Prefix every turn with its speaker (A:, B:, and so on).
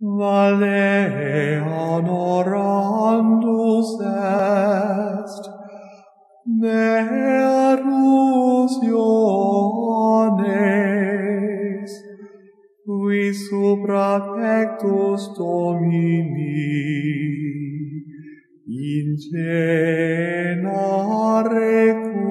A: Vale honorandus est, meus iones, qui supra pectus Domini in genare recursus